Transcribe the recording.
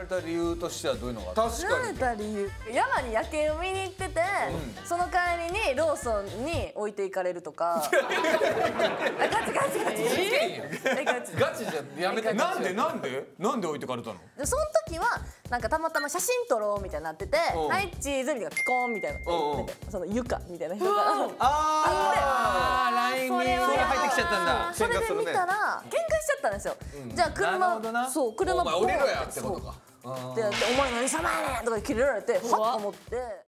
られた理由としてはどういうのがあった振られた理由。山に夜景を見に行ってて、その帰りにローソンに置いていかれるとか。あガチガチガチ。えガチ。ガチじゃやめて。なんで？なんで？なんで置いてかれたの？でその時はなんかたまたま写真撮ろうみたいになってて「うん。はいチーズ」みたいなピコーンみたいな。その床みたいな。人があー LINE にそれはそれ入ってきちゃったんだ。それで見たら喧嘩しちゃったんですよ、じゃあ車な。そう車降りろやってことかで「お前何様やねん!」とかで切れられてはっと思って。